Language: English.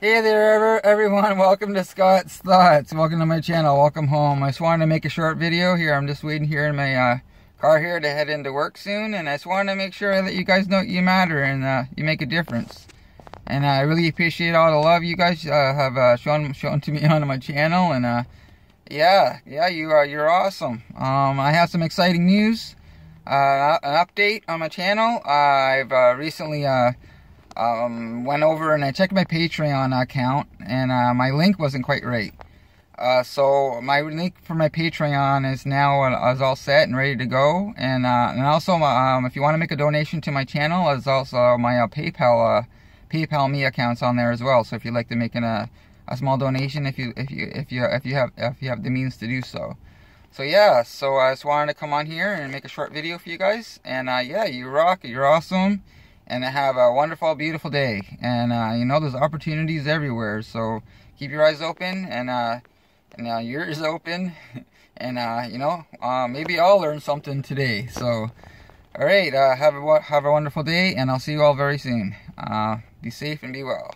Hey there everyone, welcome to Scott's Thoughts. Welcome to my channel, welcome home. I just wanted to make a short video here. I'm just waiting here in my uh, car here to head into work soon. And I just wanted to make sure that you guys know you matter and uh, you make a difference. And I really appreciate all the love you guys uh, have uh, shown shown to me on my channel. And uh, yeah, yeah, you are you're awesome. Um, I have some exciting news. Uh, an update on my channel. I've recently um, went over and I checked my Patreon account and uh, my link wasn't quite right. Uh, so my link for my Patreon is now uh, is all set and ready to go. And uh, and also um, if you want to make a donation to my channel, there's also my uh, PayPal uh, PayPal me accounts on there as well. So if you'd like to make an, a a small donation, if you if you if you if you have if you have the means to do so. So yeah, so I just wanted to come on here and make a short video for you guys. And yeah, you rock, you're awesome and have a wonderful, beautiful day. And uh, you know, there's opportunities everywhere. So keep your eyes open and uh, and uh, your ears open, and uh, you know, uh, maybe I'll learn something today. So, all right, uh, have a have a wonderful day, and I'll see you all very soon. Uh, be safe and be well.